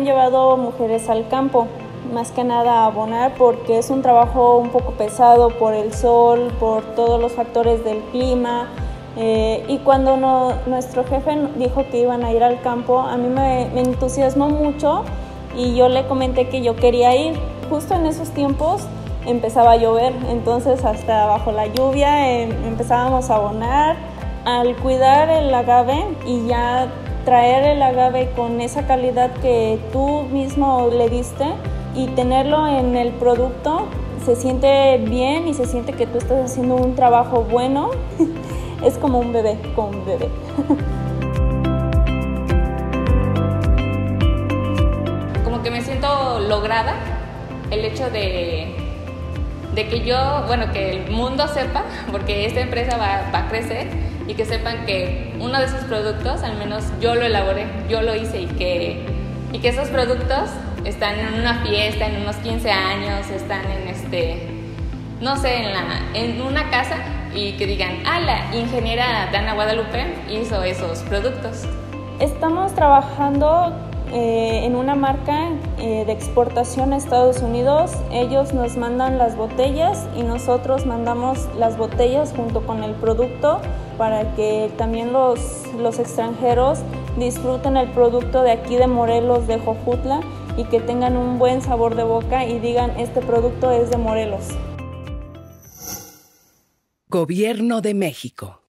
han llevado mujeres al campo, más que nada a abonar, porque es un trabajo un poco pesado por el sol, por todos los factores del clima. Eh, y cuando nuestro jefe dijo que iban a ir al campo, a mí me, me entusiasmó mucho y yo le comenté que yo quería ir. Justo en esos tiempos empezaba a llover, entonces hasta bajo la lluvia em, empezábamos a abonar. Al cuidar el agave y ya traer el agave con esa calidad que tú mismo le diste y tenerlo en el producto, se siente bien y se siente que tú estás haciendo un trabajo bueno. es como un bebé, como un bebé. como que me siento lograda el hecho de de que yo, bueno, que el mundo sepa, porque esta empresa va, va, a crecer y que sepan que uno de esos productos, al menos yo lo elaboré, yo lo hice y que, y que esos productos están en una fiesta, en unos 15 años, están en este, no sé, en, la, en una casa y que digan, ah, la ingeniera Dana Guadalupe hizo esos productos. Estamos trabajando eh, en una marca eh, de exportación a Estados Unidos. Ellos nos mandan las botellas y nosotros mandamos las botellas junto con el producto para que también los, los extranjeros disfruten el producto de aquí de Morelos, de Jojutla y que tengan un buen sabor de boca y digan este producto es de Morelos. Gobierno de México.